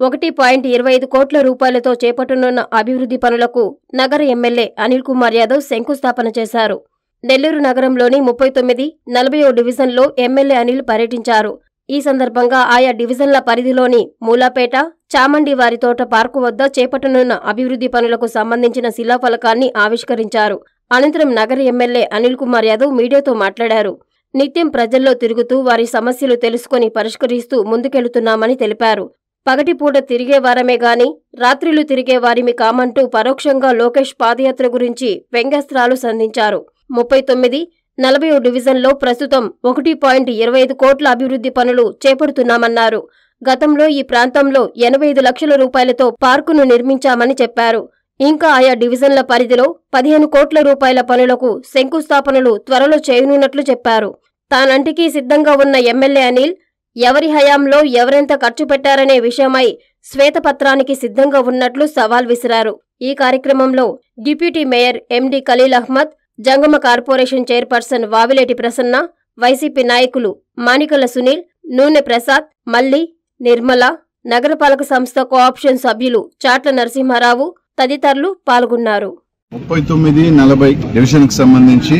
ఒకటి పాయింట్ ఇరవై ఐదు కోట్ల రూపాయలతో చేపట్టనున్న అభివృద్ధి పనులకు నగర ఎమ్మెల్యే అనిల్ కుమార్ యాదవ్ శంకుస్థాపన చేశారు. నెల్లూరు నగరంలోని ముప్పై తొమ్మిది నలభై డివిజన్లో ఎమ్మెల్యే అనిల్ పర్యటించారు. ఈ సందర్భంగా ఆయా డివిజన్ల పరిధిలోని మూలాపేట చామండి వారి తోట పార్కు వద్ద చేపట్టనున్న అభివృద్ధి పనులకు సంబంధించిన శిలాఫలకాన్ని ఆవిష్కరించారు. అనంతరం నగర ఎమ్మెల్యే అనిల్ కుమార్ యాదవ్ మీడియాతో మాట్లాడారు. నిత్యం ప్రజల్లో తిరుగుతూ వారి సమస్యలు తెలుసుకొని పరిష్కరిస్తూ ముందుకెళుతున్నామని తెలిపారు. పగటిపూట తిరిగే వారమే గాని రాత్రిలు తిరిగే వారిమి కామంటూ పరోక్షంగా లోకేష్ పాదయాత్ర గురించి వ్యంగ్యాస్త్రాలు సంధించారు. ముప్పై తొమ్మిది నలభై డివిజన్లో ప్రస్తుతం ఒకటి పాయింట్ ఇరవై ఐదు కోట్ల అభివృద్ధి పనులు చేపడుతున్నామన్నారు. గతంలో ఈ ప్రాంతంలో ఎనభై ఐదు లక్షల రూపాయలతో పార్కును నిర్మించామని చెప్పారు. ఇంకా ఆయా డివిజన్ల పరిధిలో పదిహేను కోట్ల రూపాయల పనులకు శంకుస్థాపనలు త్వరలో చేయనున్నట్లు చెప్పారు. తానంటికి సిద్ధంగా ఉన్న ఎమ్మెల్యే అనిల్ ఎవరి హయాంలో ఎవరెంత ఖర్చు పెట్టారనే విషయమై శ్వేతపత్రానికి సిద్ధంగా ఉన్నట్లు సవాల్ విసిరారు. ఈ కార్యక్రమంలో deputy mayor MD Khaleel Ahmed Jangama corporation chairperson Vavileti Prasanna YCP నాయకులు మానికల సునీల్ నూనె ప్రసాద్ మల్లి నిర్మల నగరపాలక సంస్థ కోఆప్షన్ సభ్యులు చాట్ల నరసింహారావు తదితరులు పాల్గొన్నారు. ముప్పై తొమ్మిది నలభై డివిజన్కి సంబంధించి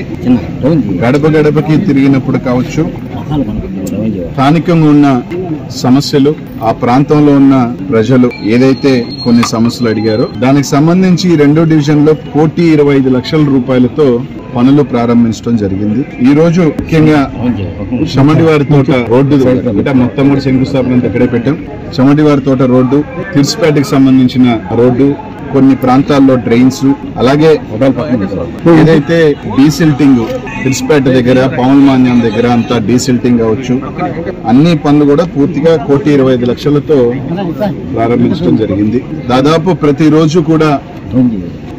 గడప గడపకి తిరిగినప్పుడు కావచ్చు స్థానికంగా ఉన్న సమస్యలు ఆ ప్రాంతంలో ఉన్న ప్రజలు ఏదైతే కొన్ని సమస్యలు అడిగారో దానికి సంబంధించి రెండో డివిజన్లో కోటి ఇరవై ఐదు లక్షల రూపాయలతో పనులు ప్రారంభించడం జరిగింది. ఈ రోజు ముఖ్యంగా చమటివారి తోట రోడ్డు అంటే మొత్తం కూడా శంకుస్థాపన అంతా ఇక్కడే పెట్టాం. చమటివారి తోట రోడ్డు తిరుసుపేటకి సంబంధించిన రోడ్డు కొన్ని ప్రాంతాల్లో డ్రైన్స్ అలాగే ఏదైతే డీసిల్టింగ్ తిరుసుపేట దగ్గర పవన్ మాన్యం దగ్గర అంతా డీసిల్టింగ్ అవచ్చు అన్ని పనులు కూడా పూర్తిగా కోటి ఇరవై ఐదు లక్షలతో ప్రారంభించడం జరిగింది. దాదాపు ప్రతిరోజు కూడా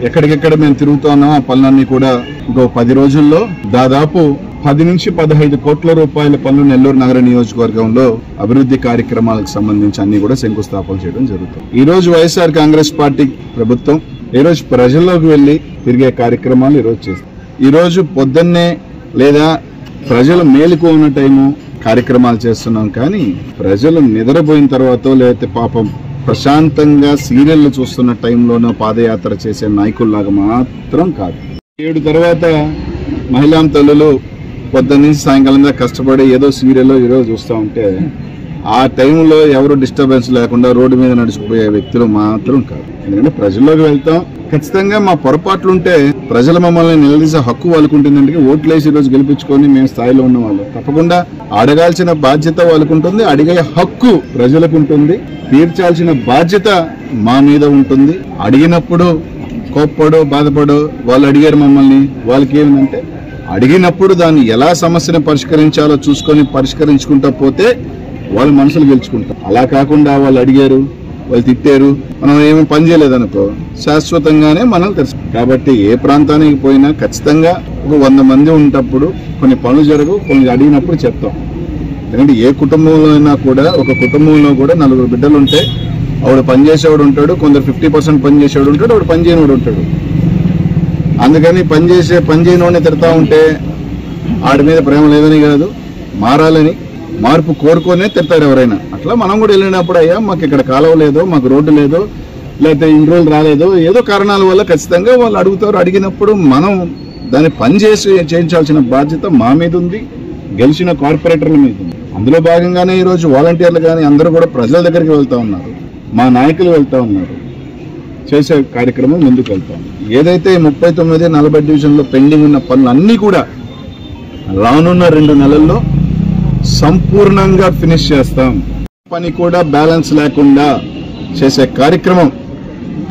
ఎక్కడికెక్కడ మేము తిరుగుతా ఉన్నాం ఆ పనులన్నీ కూడా ఇంకో పది రోజుల్లో దాదాపు పది నుంచి పదహైదు కోట్ల రూపాయల పనులు నెల్లూరు నగర నియోజకవర్గంలో అభివృద్ధి కార్యక్రమాలకు సంబంధించి అన్ని కూడా శంకుస్థాపన చేయడం జరుగుతుంది. ఈ రోజు వైఎస్ఆర్ కాంగ్రెస్ పార్టీ ప్రభుత్వం ఈ రోజు ప్రజల్లోకి వెళ్ళి తిరిగే కార్యక్రమాలు ఈ రోజు చేస్తుంది. ఈ రోజు పొద్దున్నే లేదా ప్రజలు మేలుకు ఉన్న టైము కార్యక్రమాలు చేస్తున్నాం కానీ ప్రజలు నిద్రపోయిన తర్వాత లేకపోతే పాపం ప్రశాంతంగా సీరియల్లు చూస్తున్న టైంలోనూ పాదయాత్ర చేసే నాయకుల్లాగా మాత్రం కాదు. ఏడు తర్వాత మహిళా తల్లులు పొద్దున్న నుంచి సాయంకాలం దాకా కష్టపడి ఏదో సీరియల్ ఈరోజు చూస్తూ ఉంటే ఆ టైంలో ఎవరు డిస్టర్బెన్స్ లేకుండా రోడ్డు మీద నడిచిపోయే వ్యక్తులు మాత్రం కాదు. ఎందుకంటే ప్రజల్లోకి వెళ్తాం. ఖచ్చితంగా మా పొరపాట్లు ఉంటే మమ్మల్ని నిలదీసే హక్కు వాళ్ళకుంటుందంటే ఓట్లేసి ఈరోజు గెలిపించుకొని మేము స్థాయిలో ఉన్న వాళ్ళు. తప్పకుండా అడగాల్సిన బాధ్యత వాళ్ళకుంటుంది అడిగే హక్కు ప్రజలకు ఉంటుంది. తీర్చాల్సిన బాధ్యత మా మీద ఉంటుంది. అడిగినప్పుడు కోప్పడో బాధపడో వాళ్ళు అడిగారు మమ్మల్ని. వాళ్ళకి ఏమిటంటే అడిగినప్పుడు దాన్ని ఎలా సమస్యను పరిష్కరించాలో చూసుకొని పరిష్కరించుకుంటా పోతే వాళ్ళు మనసులు గెలుచుకుంటాం అలా కాకుండా వాళ్ళు అడిగారు వాళ్ళు తిట్టారు మనం ఏమి పని చేయలేదనుకో శాశ్వతంగానే మనం తెలుసు. కాబట్టి ఏ ప్రాంతానికి పోయినా ఖచ్చితంగా ఒక వంద మంది ఉన్నప్పుడు కొన్ని పనులు జరగవు కొన్ని అడిగినప్పుడు చెప్తాం. ఎందుకంటే ఏ కుటుంబంలో అయినా కూడా ఒక కుటుంబంలో కూడా నలుగురు బిడ్డలు ఉంటే ఆవిడ పనిచేసేవాడు ఉంటాడు కొందరు ఫిఫ్టీ పర్సెంట్ పని చేసేవాడు ఉంటాడు ఆవిడ పని చేయనివాడు ఉంటాడు. అందుకని పని చేసే పని తిడతా ఉంటే ఆడి మీద ప్రేమ లేదని కాదు మారాలని మార్పు కోరుకొనే తిడతారు ఎవరైనా. అట్లా మనం కూడా వెళ్ళినప్పుడు అయ్యా మాకు ఇక్కడ కాలువ లేదో మాకు రోడ్డు లేదో లేకపోతే ఇన్ని రోజులు రాలేదో ఏదో కారణాల వల్ల ఖచ్చితంగా వాళ్ళు అడుగుతారు. అడిగినప్పుడు మనం దాన్ని పని చేసి చేయించాల్సిన బాధ్యత మా మీద ఉంది గెలిచిన కార్పొరేటర్ల మీద ఉంది. అందులో భాగంగానే ఈరోజు వాలంటీర్లు కానీ అందరూ కూడా ప్రజల దగ్గరికి వెళ్తా ఉన్నారు మా నాయకులు వెళ్తూ ఉన్నారు చేసే కార్యక్రమం ముందుకు వెళ్తాం ఏదైతే ముప్పై తొమ్మిది నలభై డివిజన్లో పెండింగ్ ఉన్న పనులు అన్నీ కూడా రానున్న రెండు నెలల్లో సంపూర్ణంగా ఫినిష్ చేస్తాం. పని కూడా బ్యాలెన్స్ లేకుండా చేసే కార్యక్రమం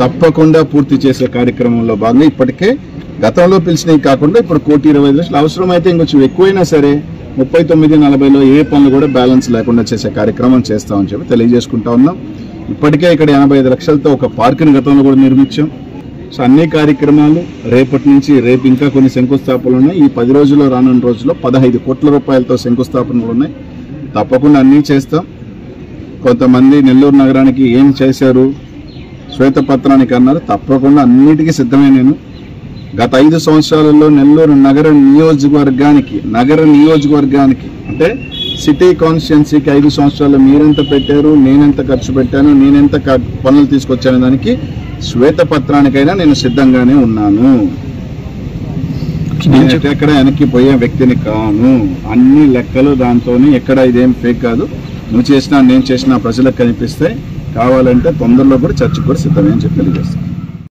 తప్పకుండా పూర్తి చేసే కార్యక్రమంలో భాగంగా ఇప్పటికే గతంలో పిలిచినవి కాకుండా ఇప్పుడు కోటి ఇరవై ఐదు లక్షలు అవసరమైతే ఇంకొంచెం ఎక్కువైనా సరే ముప్పై తొమ్మిది నలభైలో ఏ పనులు కూడా బ్యాలెన్స్ లేకుండా చేసే కార్యక్రమం చేస్తామని చెప్పి తెలియజేసుకుంటా ఉన్నాం. ఇప్పటికే ఇక్కడ ఎనభై ఐదు లక్షలతో ఒక పార్కుని గతంలో కూడా నిర్మించాం. సో అన్ని కార్యక్రమాలు రేపటి నుంచి రేపు ఇంకా కొన్ని శంకుస్థాపనలు ఉన్నాయి. ఈ పది రోజుల్లో రానున్న రోజుల్లో పదహైదు కోట్ల రూపాయలతో శంకుస్థాపనలు ఉన్నాయి. తప్పకుండా అన్నీ చేస్తాం. కొంతమంది నెల్లూరు నగరానికి ఏం చేశారు శ్వేతపత్రానికి అన్నారు. తప్పకుండా అన్నిటికీ సిద్ధమే నేను. గత ఐదు సంవత్సరాలలో నెల్లూరు నగర నియోజకవర్గానికి నగర నియోజకవర్గానికి అంటే సిటీ కాన్స్టిట్యున్సీకి ఐదు సంవత్సరాలు మీరెంత పెట్టారు నేనెంత ఖర్చు పెట్టాను నేనెంత పనులు తీసుకొచ్చాను దానికి శ్వేతపత్రానికైనా నేను సిద్ధంగానే ఉన్నాను. నేను ఎక్కడ వెనక్కి పోయే వ్యక్తిని కాను. అన్ని లెక్కలు దాంతోని ఎక్కడ ఇదేం ఫేక్ కాదు. నువ్వు చేసినా నేను చేసినా ప్రజలకు కనిపిస్తాయి కావాలంటే తొందరలో కూడా చర్చకు కూడా సిద్ధమే అని చెప్పి తెలియజేస్తాను.